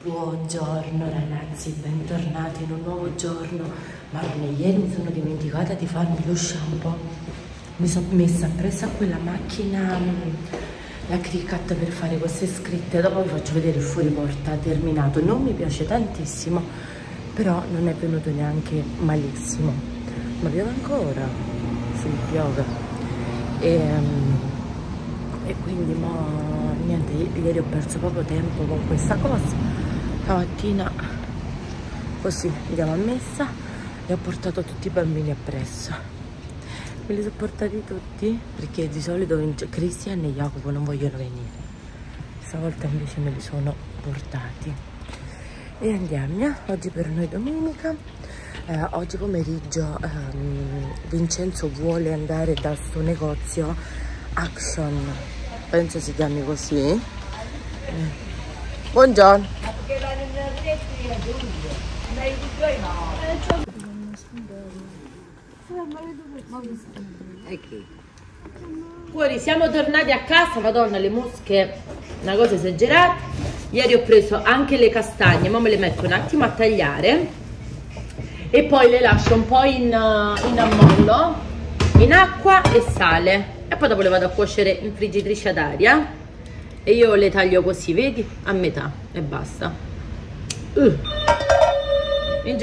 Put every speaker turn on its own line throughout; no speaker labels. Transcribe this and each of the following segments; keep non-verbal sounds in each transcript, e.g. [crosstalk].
Buongiorno ragazzi, bentornati in un nuovo giorno. Marone, ieri mi sono dimenticata di farmi lo shampoo. Mi sono messa appresso a quella macchina, mm, la Cricut per fare queste scritte. Dopo vi faccio vedere il fuori porta terminato. Non mi piace tantissimo, però non è venuto neanche malissimo. Ma piove ancora? Sì, piove. E, ehm, e quindi mo, niente, ieri ho perso proprio tempo con questa cosa la mattina così andiamo a messa e ho portato tutti i bambini appresso. Me li sono portati tutti perché di solito Cristian e Jacopo non vogliono venire. Stavolta invece me li sono portati. E andiamo. Oggi per noi domenica. Eh, oggi pomeriggio ehm, Vincenzo vuole andare da sto negozio Action. Penso si chiami così. Eh. buongiorno Fuori siamo tornati a casa, madonna le mosche, una cosa esagerata. Ieri ho preso anche le castagne, ma me le metto un attimo a tagliare e poi le lascio un po' in, in ammollo, in acqua e sale. E poi dopo le vado a cuocere in friggitrice ad aria e io le taglio così, vedi? A metà e basta. Uh.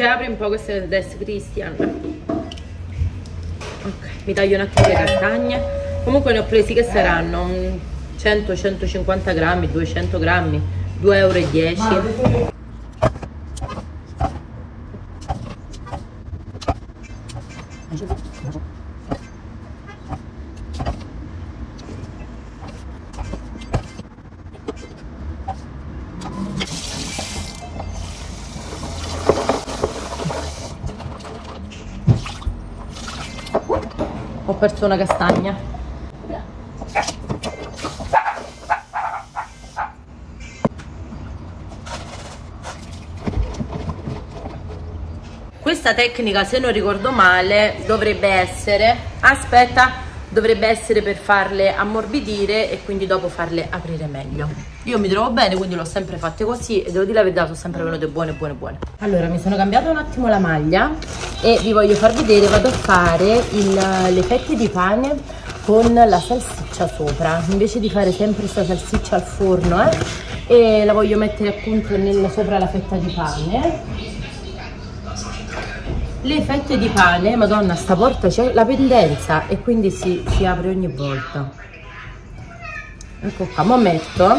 Apri un po' queste Des Christian. Ok, mi taglio un attimo le castagne. Comunque ne ho presi che saranno 100-150 grammi, 200 grammi, 2,10 euro. Ho perso una castagna. Questa tecnica se non ricordo male dovrebbe essere aspetta dovrebbe essere per farle ammorbidire e quindi dopo farle aprire meglio io mi trovo bene quindi l'ho sempre fatte così e devo dire la verità sono sempre venute buone buone buone. Allora mi sono cambiata un attimo la maglia e vi voglio far vedere vado a fare le fette di pane con la salsiccia sopra invece di fare sempre questa salsiccia al forno eh, e la voglio mettere appunto nel, sopra la fetta di pane. Le fette di pane, madonna sta porta c'è la pendenza e quindi si, si, apre ogni volta. Ecco qua, mo metto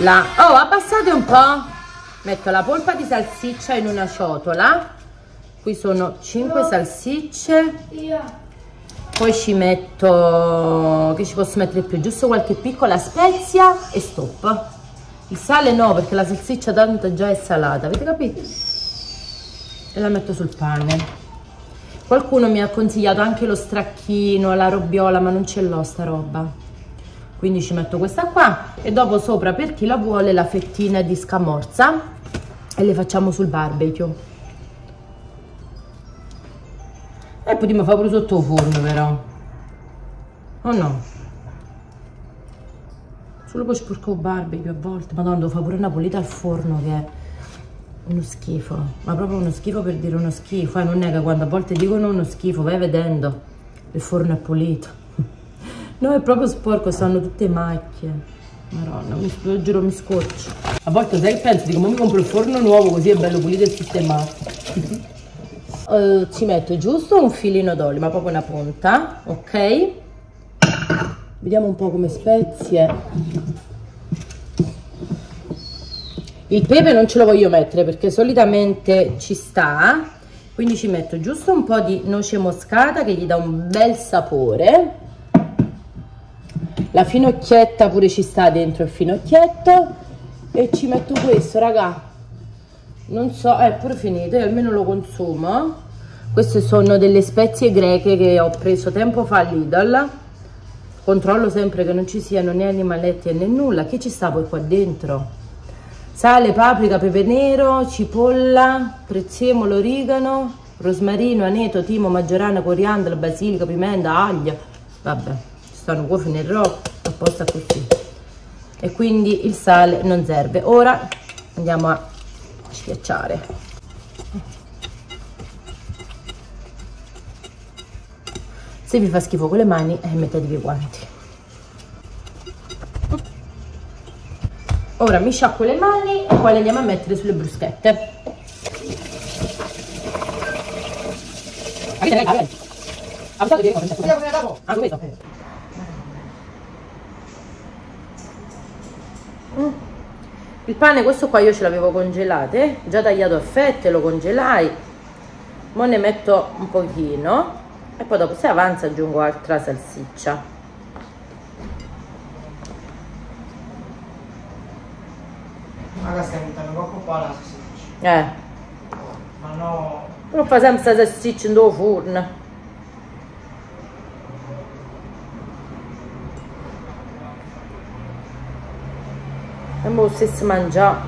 la, oh abbassate un po' metto la polpa di salsiccia in una ciotola. Qui sono 5 salsicce. poi ci metto che ci posso mettere più? Giusto qualche piccola spezia e stop. Il sale no perché la salsiccia tanto già è salata avete capito? e la metto sul pane. Qualcuno mi ha consigliato anche lo stracchino la robbiola ma non ce l'ho sta roba quindi ci metto questa qua e dopo sopra per chi la vuole la fettina di scamorza e le facciamo sul barbecue. E poi mi fa pure sotto il forno però. O no? solo poi sporco il barbecue a volte. Madonna devo fare pure una pulita al forno che è uno schifo. Ma proprio uno schifo per dire uno schifo. Eh, non è che quando a volte dicono uno schifo vai vedendo il forno è pulito no è proprio sporco stanno tutte macchie. Madonna, mi, lo giuro mi scoccio. A volte sai che penso dico ma mi compro il forno nuovo così è bello pulito e sistemato. Uh, [laughs] ci metto giusto un filino d'olio ma proprio una punta ok? Vediamo un po' come spezie. Il pepe non ce lo voglio mettere perché solitamente ci sta. Quindi ci metto giusto un po' di noce moscata che gli dà un bel sapore la finocchietta pure ci sta dentro il finocchietto. E ci metto questo raga. Non so è pure finito io almeno lo consumo. Queste sono delle spezie greche che ho preso tempo fa all'Idol. Controllo sempre che non ci siano né animaletti né nulla. Che ci sta poi qua dentro? Sale, paprika, pepe nero, cipolla, prezzemolo, origano, rosmarino, aneto, timo, maggiorana, coriandolo, basilico, pimenta, aglio. Vabbè, stanno qua finirò apposta così. E quindi il sale non serve. Ora andiamo a schiacciare se vi fa schifo con le mani eh, mettetevi i guanti ora mi sciacquo le mani e poi le andiamo a mettere sulle bruschette Ah, questo. Mm. Il pane questo qua io ce l'avevo congelate, già tagliato a fette, lo congelai. Ora ne metto un pochino e poi dopo se avanza aggiungo altra salsiccia.
Ora stai buttando troppo qua la salsiccia.
Eh,
Ma no.
però fa sempre sta salsiccia in tuo forno. E mo stessi mangiare.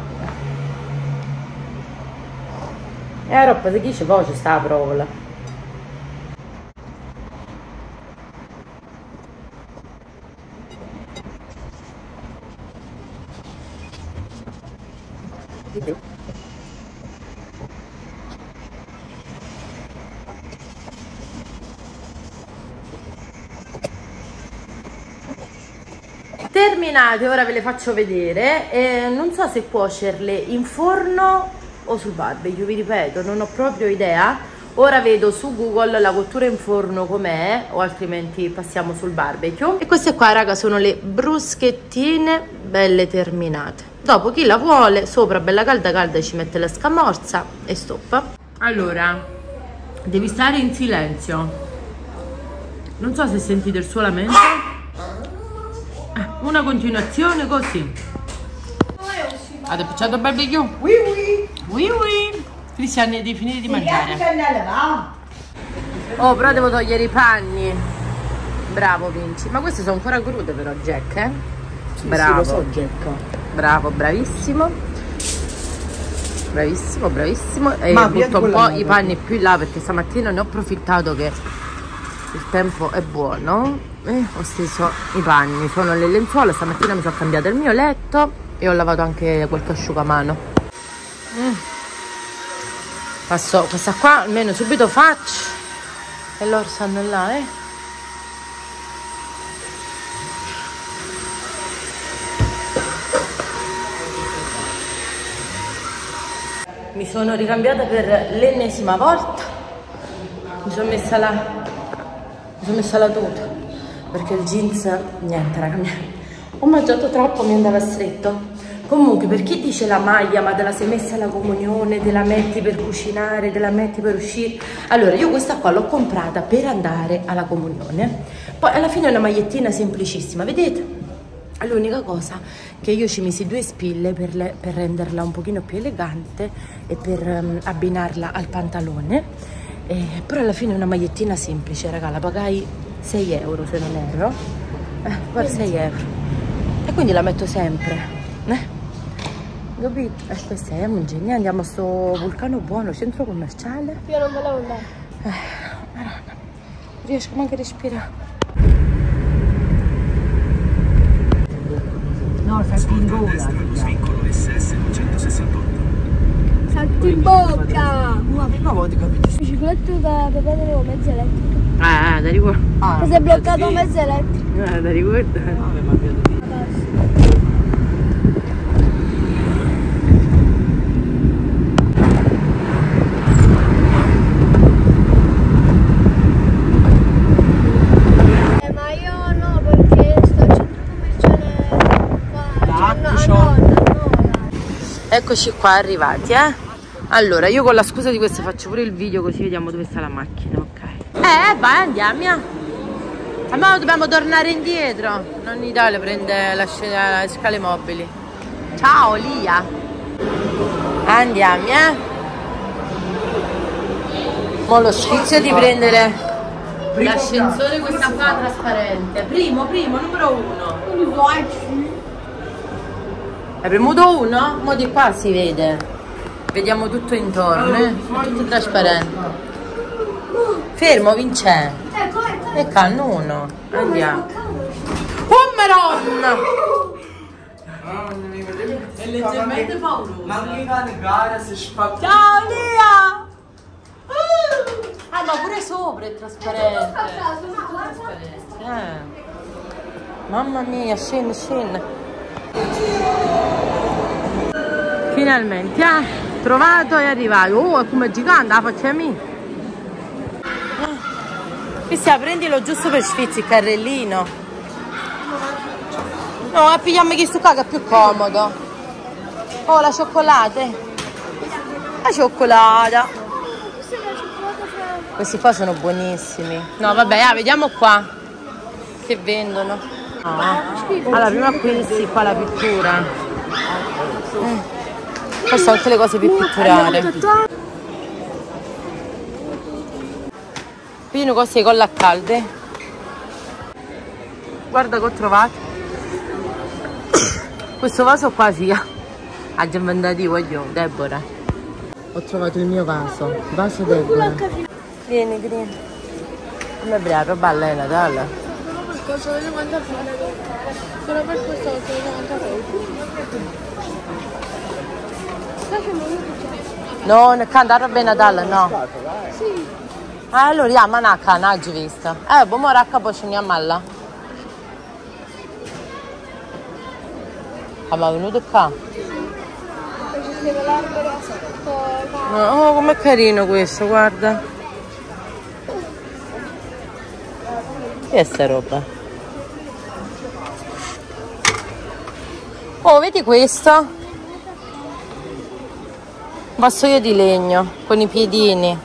E roba di chi ci ci sta la provola. Terminate, ora ve le faccio vedere. Eh, non so se cuocerle in forno o sul barbecue, vi ripeto, non ho proprio idea. Ora vedo su Google la cottura in forno com'è o altrimenti passiamo sul barbecue. E queste qua, raga, sono le bruschettine belle terminate. Dopo chi la vuole, sopra bella calda calda ci mette la scamorza e stop. Allora, devi stare in silenzio. Non so se sentite il suo lamento. Una continuazione così. Avete appicciato il barbecue?
Oui, oui.
Oui, oui. Cristiani, devi finire di mangiare. Oh, però devo togliere i panni. Bravo, Vinci. Ma queste sono ancora crude però, Jack, eh? Bravo.
Sì, lo so, Gecca.
Bravo, bravissimo. Bravissimo, bravissimo. E
Ma
butto un po' i panni più in là perché stamattina ne ho approfittato che il tempo è buono. E ho steso i panni. Sono le lenzuola. Stamattina mi sono cambiato il mio letto e ho lavato anche qualche asciugamano. Mm. Passo questa qua, almeno subito faccio. E loro stanno là, eh. mi sono ricambiata per l'ennesima volta mi sono messa la mi sono messa la tuta perché il jeans niente raga ho mangiato troppo mi andava stretto. Comunque per chi dice la maglia ma te la sei messa alla comunione te la metti per cucinare te la metti per uscire? Allora io questa qua l'ho comprata per andare alla comunione. Poi alla fine è una magliettina semplicissima vedete? L'unica cosa che io ci misi due spille per, le- per renderla un pochino più elegante e per ehm, abbinarla al pantalone. Eh, però alla fine è una magliettina semplice, raga, la pagai 6 euro se non erro. Eh, guarda 6 euro. E quindi la metto sempre. Eh? Capito? E questa è un genio. Andiamo a sto vulcano buono, centro commerciale.
Io non volevo andare.
Madonna, non riesco neanche a respirare.
No, fatti in gola.
Svincolo SS 268.
Salti in bocca!
No, voglio capire.
Il cicletto da papà avevo mezzo elettrico.
Ah, da riguardo.
Ah,
Si è bloccato mezzo elettrico.
Ah, da riguardo.
Vabbè, ma via di-
Eh, ma io no, perché sto al centro commerciale qua.
Da
cioè, no,
Acqui
no, no, là.
Eccoci qua arrivati, eh. Allora, io con la scusa di questo faccio pure il video così vediamo dove sta la macchina, ok? Eh, vai, andiamo. eh. Ma dobbiamo tornare indietro. Non Italia prende la scena, le scale mobili. Ciao, Lia. Andiamo, eh. Mo lo sfizio di prendere l'ascensore questa qua trasparente. Primo, primo, numero uno. Hai premuto uno? Mo di qua si vede. Vediamo tutto intorno, eh? È tutto trasparente. Fermo, Vincente.
Ecco.
E canno uno. Andiamo. Oh madonna! È leggermente paurosa.
Ma che cane gara si spacca.
Ciao Lia! Ah ma pure sopra è trasparente. Eh. Mamma mia, scende, scende. Finalmente, ah, trovato e arrivato. Oh, è come gigante, la faccia mia. Cristian, prendilo giusto per sfizzi il carrellino. No, pigliamo questo qua che è più comodo. Oh, la cioccolata. La cioccolata. Questi qua sono buonissimi. No, vabbè, ah, vediamo qua. Che vendono. Ah. Allora, prima acquisti qua la pittura. Mm. Queste sono tutte le cose per pitturare. Pino cose con la calde. Guarda che ho trovato. [coughs] Questo vaso qua sia. Ha già mandato io, voglio, Deborah. Ho trovato il mio vaso. Vaso Deborah. Vieni, vieni. Come brava, roba a lei, Natale.
Cosa voglio mandare Solo per questo mandare
No, ne canta roba Natale, no.
Sì.
Ah, allora, ja, ma naka, nađi vista. Evo, bomo raka počinja mala. Ah, ma è venuto qua?
Poi ci.
Oh, com'è carino questo, guarda. Che è sta roba? Oh, vedi questo? Vassoio di legno, con i piedini.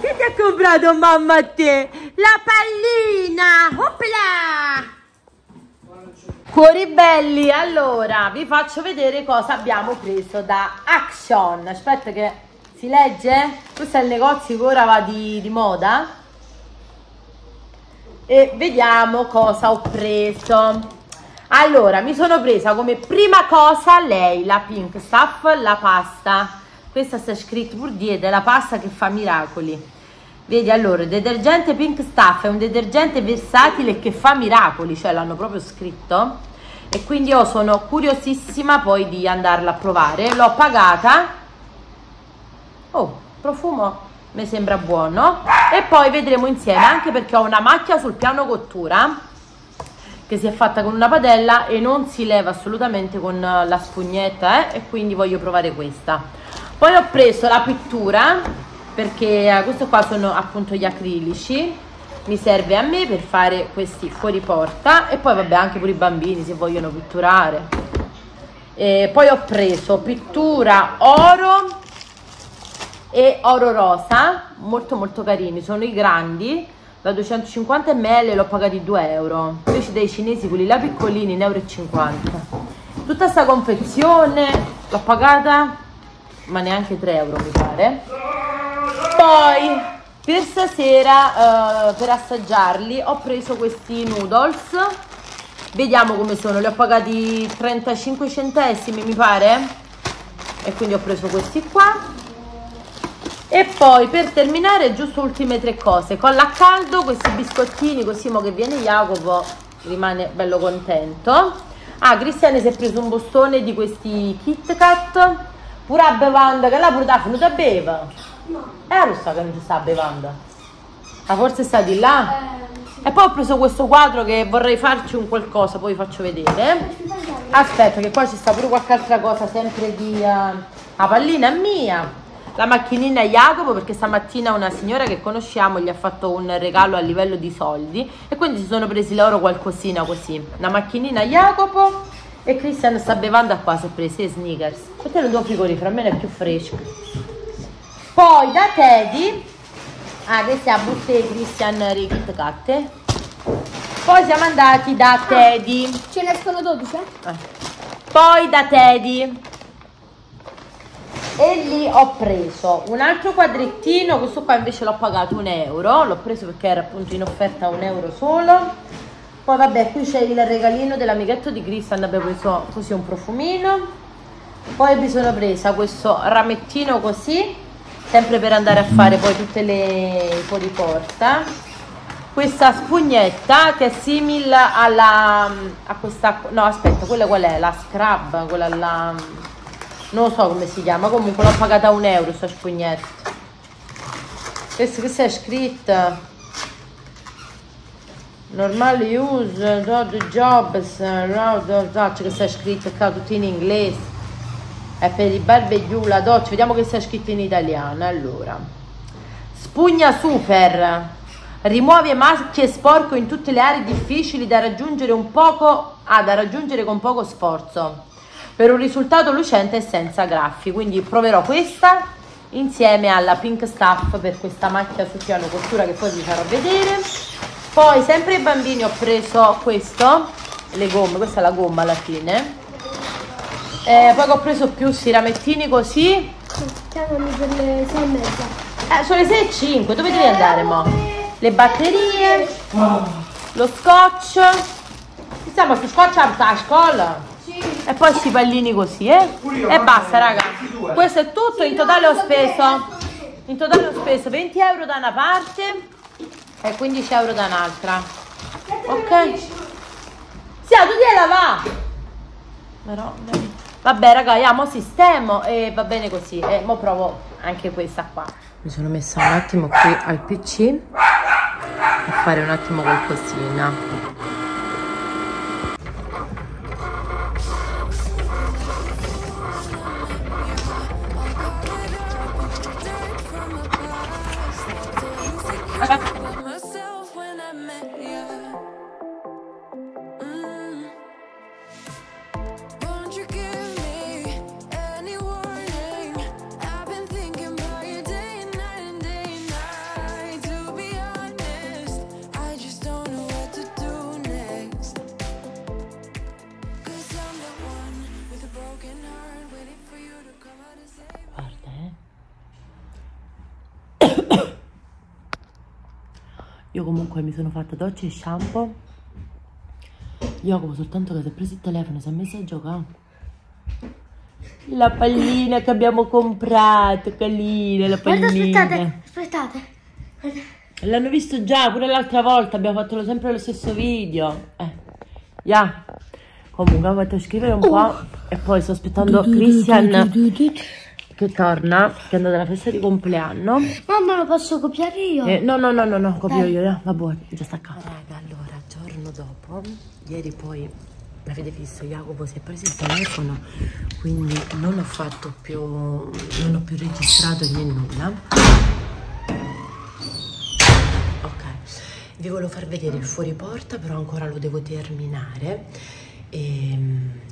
Che ti ha comprato mamma a te? La pallina! Oppla! Cuori belli, allora vi faccio vedere cosa abbiamo preso da Action. Aspetta che si legge? Questo è il negozio che ora va di, di moda. E vediamo cosa ho preso. Allora, mi sono presa come prima cosa lei, la Pink Stuff, la pasta. Questa sta scritto pur è la pasta che fa miracoli. Vedi allora, il detergente Pink Stuff è un detergente versatile che fa miracoli, cioè l'hanno proprio scritto. E quindi io sono curiosissima poi di andarla a provare. L'ho pagata. Oh, profumo mi sembra buono. E poi vedremo insieme, anche perché ho una macchia sul piano cottura che si è fatta con una padella e non si leva assolutamente con la spugnetta eh? e quindi voglio provare questa. Poi ho preso la pittura perché eh, questo qua sono appunto gli acrilici. Mi serve a me per fare questi fuori porta e poi vabbè anche per i bambini se vogliono pitturare. E poi ho preso pittura oro e oro rosa molto molto carini. Sono i grandi da 250 ml l'ho pagati 2 euro. Invece dei cinesi quelli là piccolini 1,50 euro tutta questa confezione l'ho pagata ma neanche 3 euro mi pare. Poi per stasera eh, per assaggiarli ho preso questi noodles. Vediamo come sono li ho pagati 35 centesimi mi pare. E quindi ho preso questi qua. E poi per terminare giusto ultime tre cose. Colla a caldo questi biscottini così mo che viene Jacopo rimane bello contento. Ah Cristiane si è preso un bustone di questi Kit Kat pure a bevanda che là pure t'ha venuto a bere
No.
eh lo so che non ci sta bevanda ah forse sta di là?
Eh,
e poi ho preso questo quadro che vorrei farci un qualcosa poi vi faccio vedere aspetta che qua ci sta pure qualche altra cosa sempre di eh, la pallina è mia. La macchinina è Jacopo perché stamattina una signora che conosciamo gli ha fatto un regalo a livello di soldi e quindi si sono presi loro qualcosina così. La macchinina Jacopo e Cristian sta bevando qua si è preso i sneakers questo è il tuo frigorifero a me è più fresco poi da Teddy ah la busta di Christian Kit Kat poi siamo andati da Teddy
Ce ne escono 12, eh?
eh. Poi da Teddy. E lì ho preso un altro quadrettino, questo qua invece l'ho pagato un euro, l'ho preso perché era appunto in offerta un euro solo. Poi vabbè, qui c'è il regalino dell'amichetto di Christian, abbiamo preso così un profumino. Poi mi sono presa questo ramettino così, sempre per andare a fare poi tutte le fuori porta. questa spugnetta che è simile alla a questa no aspetta quella qual è la scrub quella là non so come si chiama comunque l'ho pagata un euro questa spugnetta questo che c'è scritto normale use do jobs no, do, do, che sta scritto qua tutto in inglese. È per i barbegiù la doccia vediamo che sta scritto in italiano allora. Spugna super. Rimuove macchie sporco in tutte le aree difficili da raggiungere un poco ah, da raggiungere con poco sforzo. Per un risultato lucente e senza graffi quindi proverò questa insieme alla pink stuff per questa macchia sul piano cottura che poi vi farò vedere poi sempre ai bambini ho preso questo le gomme questa è la gomma alla fine. Eh, poi ho preso più siramettini così.
Per le sei e mezza.
eh, sono le 6 e 5 dove devi andare mo? le batterie lo scotch. Siamo su scotch a scuola? E poi sti pallini così eh? E basta raga. Questo è tutto in totale ho speso in totale ho speso 20 euro da una parte e 15 euro da un'altra. Ok. sì tu gliela va. Però vabbè raga io mo sistemo e va bene così. E mo provo anche questa qua. Mi sono messa un attimo qui al pc a fare un attimo qualcosina comunque mi sono fatta doccia e shampoo Jacopo soltanto che si è preso il telefono si è messo a giocare la pallina che abbiamo comprato carina la
Guarda,
pallina
aspettate, aspettate. Guarda.
L'hanno visto già, pure l'altra volta, abbiamo fatto sempre lo stesso video. Eh. Ya. Comunque ho fatto scrivere un po' e poi sto aspettando Christian che torna, che è andato alla festa di compleanno.
Mamma, lo posso copiare io?
Eh, no, no, no, no, no, copio io, eh. vabbè, già sta qua. Raga, allora, giorno dopo, ieri poi, avete visto, Jacopo si è preso il telefono, quindi non ho fatto più, non ho più registrato né nulla. Ok, vi volevo far vedere il fuori porta, però ancora lo devo terminare. E,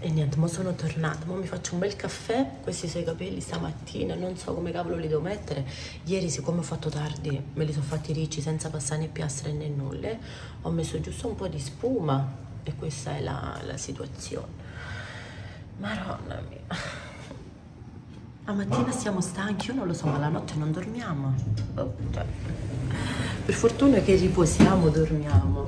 e niente, mo sono tornata, mo mi faccio un bel caffè, questi sono i capelli stamattina, non so come cavolo li devo mettere. Ieri siccome ho fatto tardi, me li sono fatti ricci senza passare né piastre né nulle, ho messo giusto un po' di spuma e questa è la, la situazione. Madonna mia. La mattina siamo stanchi, io non lo so, ma la notte non dormiamo. Oh, per fortuna che riposiamo, dormiamo.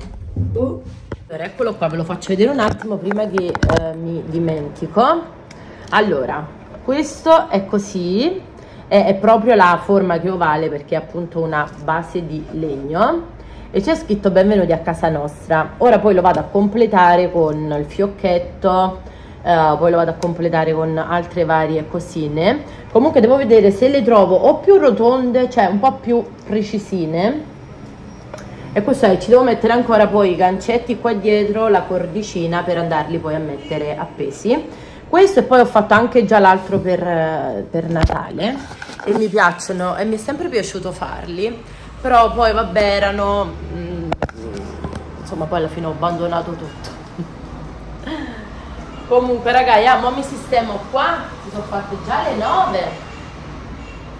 Oh. Allora, eccolo qua, ve lo faccio vedere un attimo prima che eh, mi dimentico. Allora, questo è così, è, è proprio la forma che ovale perché è appunto una base di legno e c'è scritto benvenuti a casa nostra. Ora poi lo vado a completare con il fiocchetto, eh, poi lo vado a completare con altre varie cosine. Comunque devo vedere se le trovo o più rotonde, cioè un po' più precisine. E questo è, ci devo mettere ancora poi i gancetti qua dietro, la cordicina per andarli poi a mettere appesi. Questo e poi ho fatto anche già l'altro per, eh, per Natale e mi piacciono e mi è sempre piaciuto farli, però poi vabbè erano, mm, insomma poi alla fine ho abbandonato tutto. [laughs] Comunque ragazzi, ah, mo mi sistemo qua, si sono fatte già le 9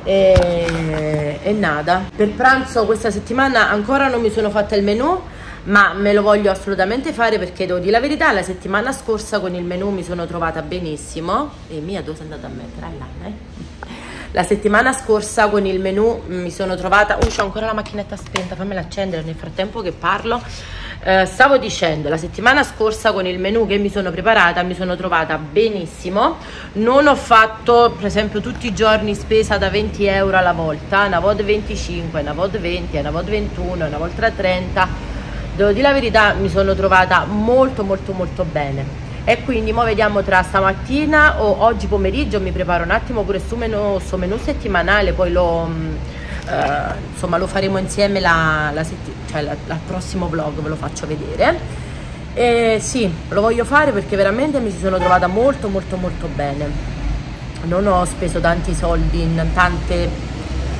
e, e nada. Per pranzo questa settimana ancora non mi sono fatta il menù, ma me lo voglio assolutamente fare perché devo dire la verità, la settimana scorsa con il menù mi sono trovata benissimo. E mia, dove sei andata a mettere? Là, eh? La settimana scorsa con il menù mi sono trovata... Uh, c'ho ancora la macchinetta spenta, fammela accendere nel frattempo che parlo. Eh, stavo dicendo, la settimana scorsa con il menù che mi sono preparata mi sono trovata benissimo. Non ho fatto, per esempio, tutti i giorni spesa da 20 euro alla volta, una volta 25, una volta 20, una volta 21, una volta 30 devo dire la verità mi sono trovata molto molto molto bene e quindi mo vediamo tra stamattina o oggi pomeriggio mi preparo un attimo pure su menù, su menù settimanale poi lo, mm, eh, insomma, lo faremo insieme la, la setti- cioè al prossimo vlog ve lo faccio vedere. E sì lo voglio fare perché veramente mi ci sono trovata molto molto molto bene. Non ho speso tanti soldi in tante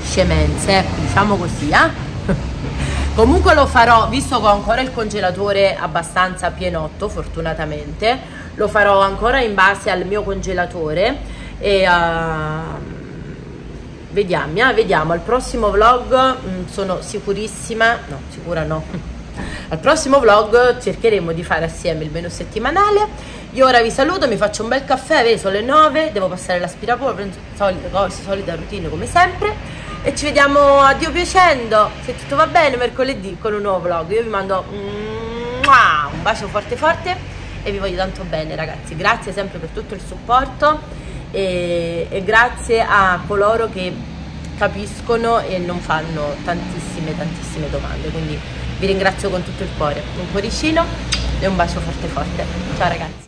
scemenze ecco diciamo così eh. [laughs] Comunque lo farò, visto che ho ancora il congelatore abbastanza pienotto, fortunatamente, lo farò ancora in base al mio congelatore e uh, vediamo, eh, vediamo, al prossimo vlog mh, sono sicurissima, no, sicura no. [laughs] Al prossimo vlog cercheremo di fare assieme il menù settimanale. Io ora vi saluto, mi faccio un bel caffè, vedi, sono le 9, devo passare l'aspirapolvere, solita, solita routine come sempre. E ci vediamo a Dio piacendo. Se tutto va bene mercoledì con un nuovo vlog. Io vi mando un bacio forte forte e vi voglio tanto bene ragazzi. Grazie sempre per tutto il supporto e, e grazie a coloro che capiscono e non fanno tantissime tantissime domande. Quindi vi ringrazio con tutto il cuore. Un cuoricino e un bacio forte forte. Ciao ragazzi